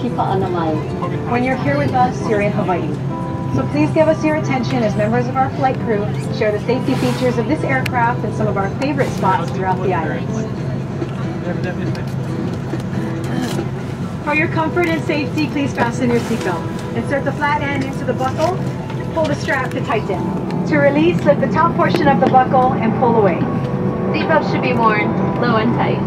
Kipa. When you're here with us, you're in Hawaii. So please give us your attention as members of our flight crew share the safety features of this aircraft and some of our favorite spots throughout the islands. For your comfort and safety, please fasten your seatbelt. Insert the flat end into the buckle, pull the strap to tighten. To release, slip the top portion of the buckle and pull away. Seatbelts should be worn low and tight.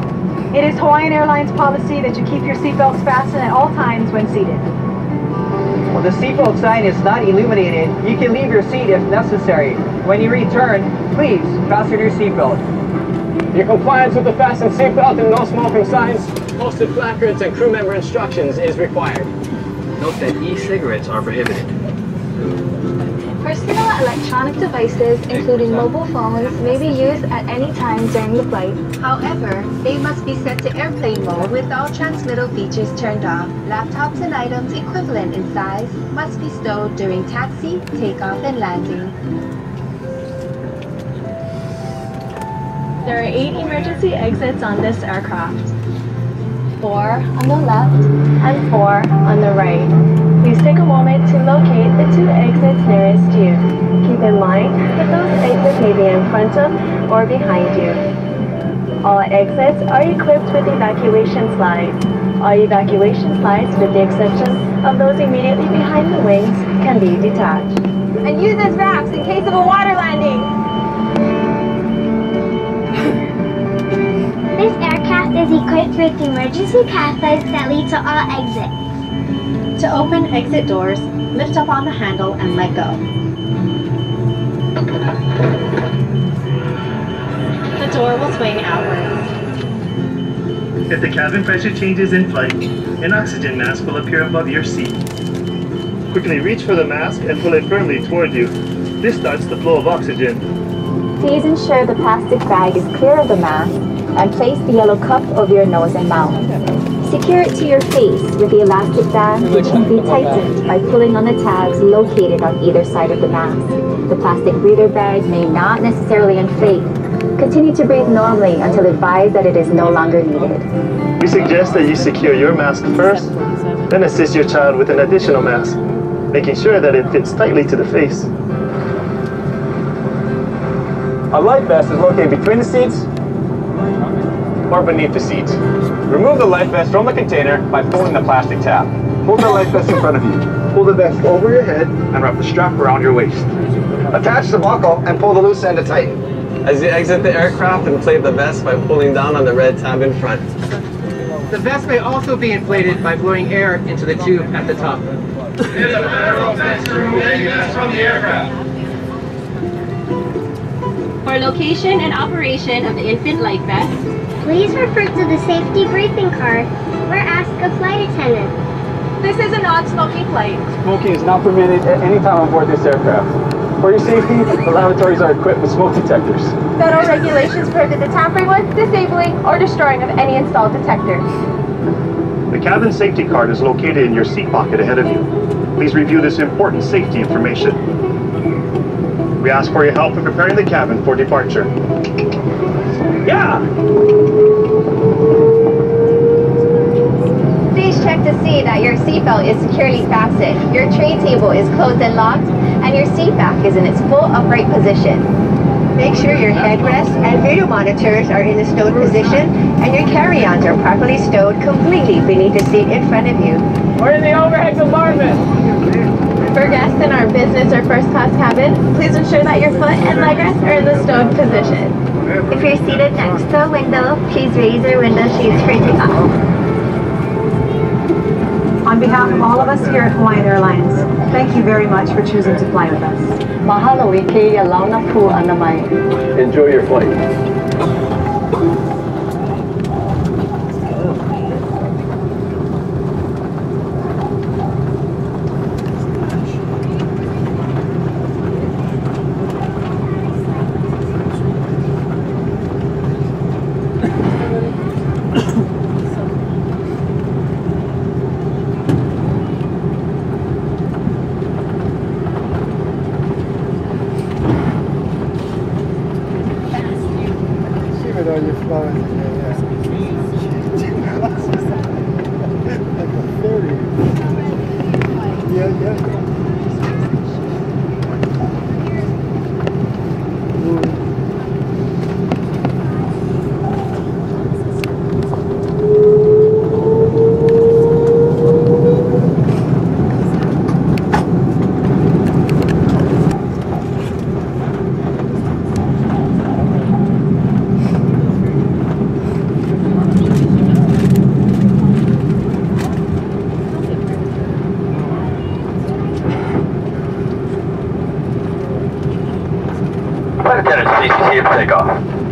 It is Hawaiian Airlines policy that you keep your seatbelts fastened at all times when seated. While the seatbelt sign is not illuminated, you can leave your seat if necessary. When you return, please fasten your seatbelt. Your compliance with the fasten seatbelt and no smoking signs, posted placards, and crew member instructions is required. Note that e-cigarettes are prohibited. Personal electronic devices, including mobile phones, may be used at any time during the flight. However, they must be set to airplane mode with all transmittal features turned off. Laptops and items equivalent in size must be stowed during taxi, takeoff, and landing. There are eight emergency exits on this aircraft. Four on the left and four on the right. Please take a moment to locate the two exits nearest you. Keep in mind that those exits may be in front of or behind you. All exits are equipped with evacuation slides. All evacuation slides, with the exception of those immediately behind the wings, can be detached. And use as rafts in case of a water landing. This aircraft is equipped with emergency pathways that lead to all exits. To open exit doors, lift up on the handle and let go. The door will swing outwards. If the cabin pressure changes in flight, an oxygen mask will appear above your seat. Quickly reach for the mask and pull it firmly toward you. This starts the flow of oxygen. Please ensure the plastic bag is clear of the mask and place the yellow cup over your nose and mouth. Secure it to your face with the elastic band which can be tightened by pulling on the tabs located on either side of the mask. The plastic breather bag may not necessarily inflate. Continue to breathe normally until advised that it is no longer needed. We suggest that you secure your mask first, then assist your child with an additional mask, making sure that it fits tightly to the face. A life vest is located between the seats or beneath the seats. Remove the life vest from the container by pulling the plastic tab. Hold the life vest in front of you. Pull the vest over your head and wrap the strap around your waist. Attach the buckle and pull the loose end to tighten. As you exit the aircraft, inflate the vest by pulling down on the red tab in front. The vest may also be inflated by blowing air into the tube at the top. There's a federal vest room from the aircraft. For location and operation of the infant life vest, Please refer to the safety briefing card or ask a flight attendant. This is a non-smoking flight. Smoking is not permitted at any time on board this aircraft. For your safety, the lavatories are equipped with smoke detectors. Federal regulations prohibit the tampering with, disabling, or destroying of any installed detector. The cabin safety card is located in your seat pocket ahead of you. Please review this important safety information. We ask for your help in preparing the cabin for departure. Yeah! Please check to see that your seatbelt is securely fastened, your tray table is closed and locked, and your seat back is in its full upright position. Make sure your headrest and video monitors are in the stowed position and your carry-ons are properly stowed completely beneath the seat in front of you. We're in the overhead compartment. For guests in our business or first class cabin, please ensure that your foot and leg rests are in the stowed position. If you're seated next to a window, please raise your window shades for takeoff. On behalf of all of us here at Hawaiian Airlines, thank you very much for choosing to fly with us. Mahalo i keia launa pū ana mai. Enjoy your flight. See it on your phone. like a 30. Yeah, yeah. Flight attendant Stacy's here for takeoff.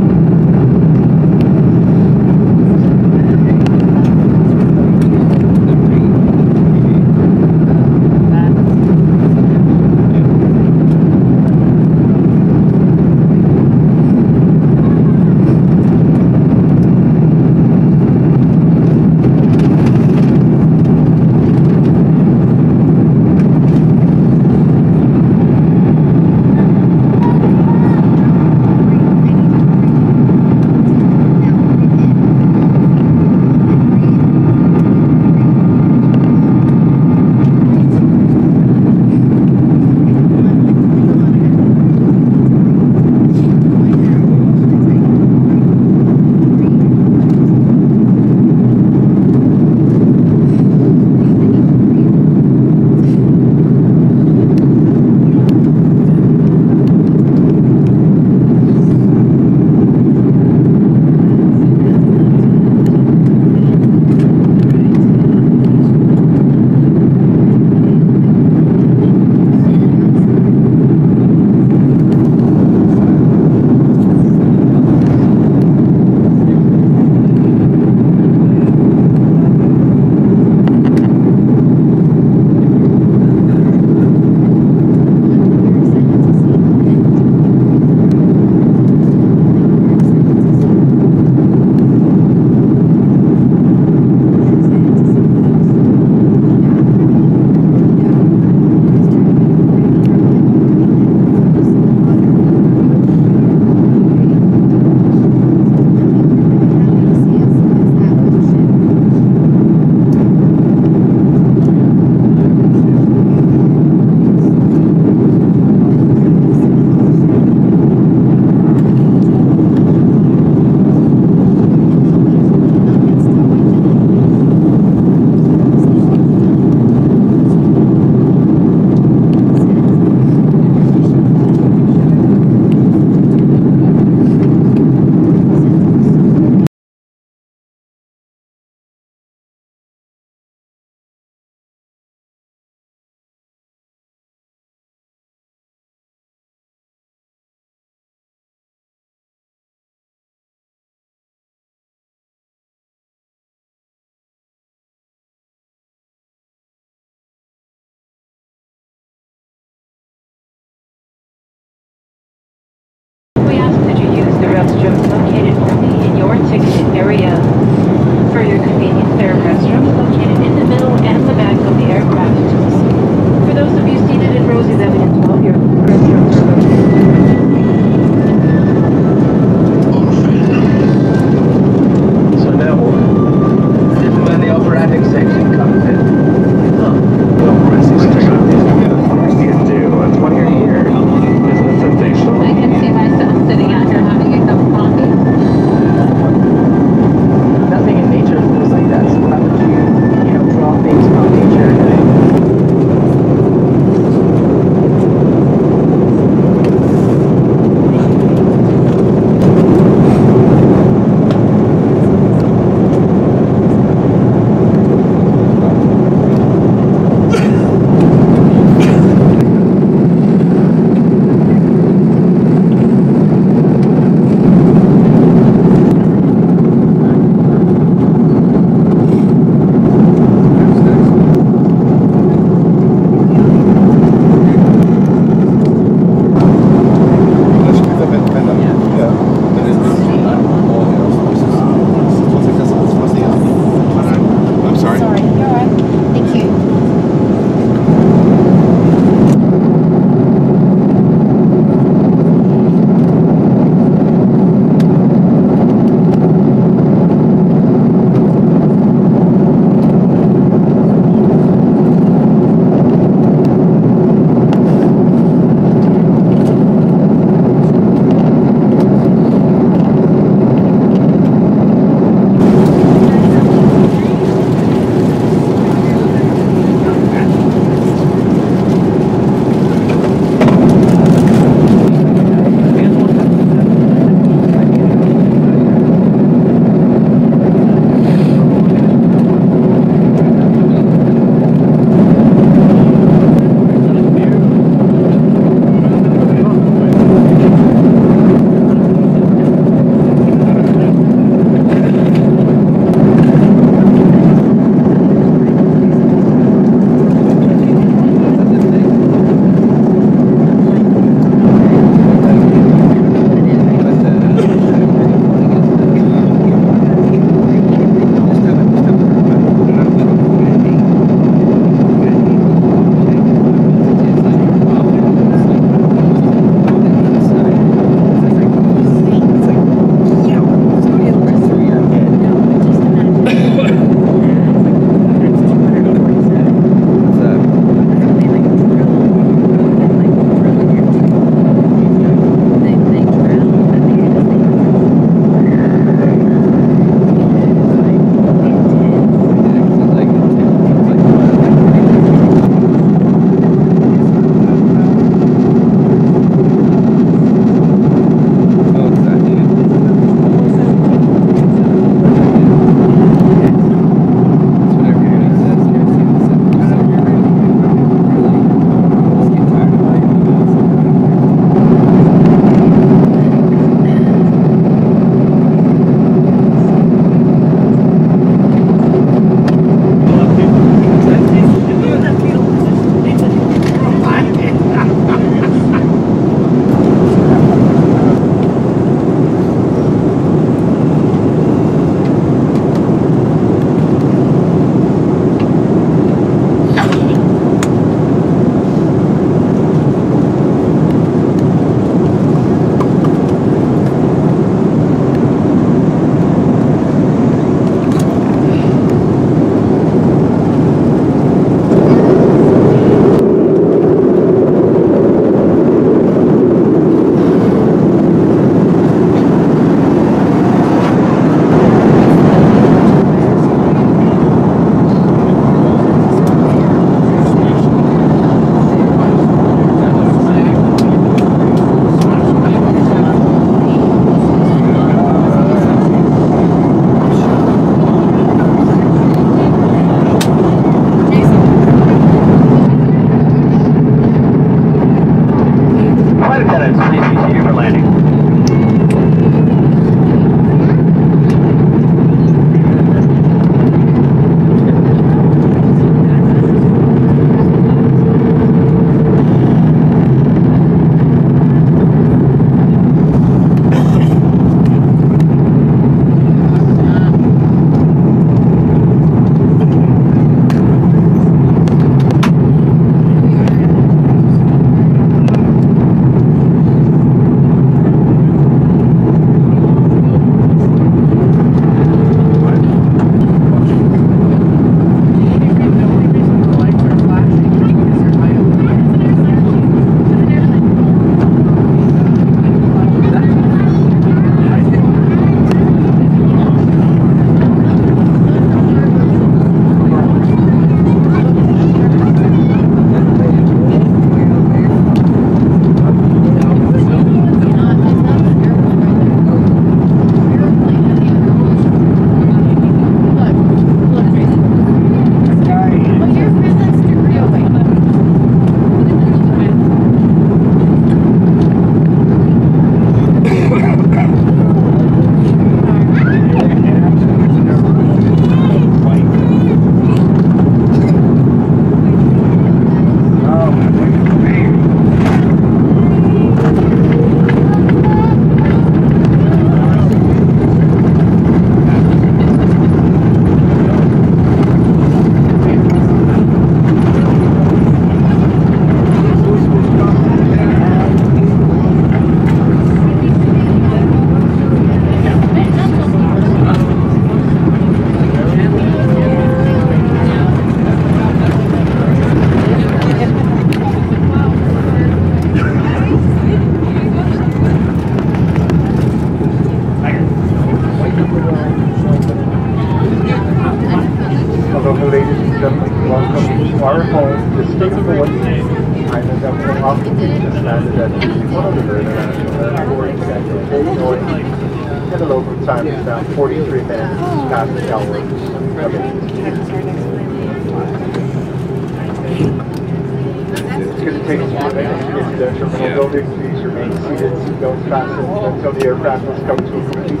Until the aircraft has come to a complete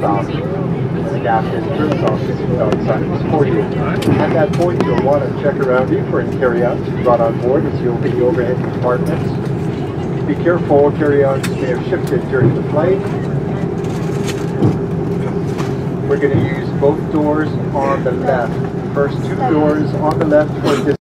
signs for you. At that point, you'll want to check around you for any carry-outs you brought on board as you open the overhead compartments. Be careful, carry-outs may have shifted during the flight. We're going to use both doors on the left. First two doors on the left for this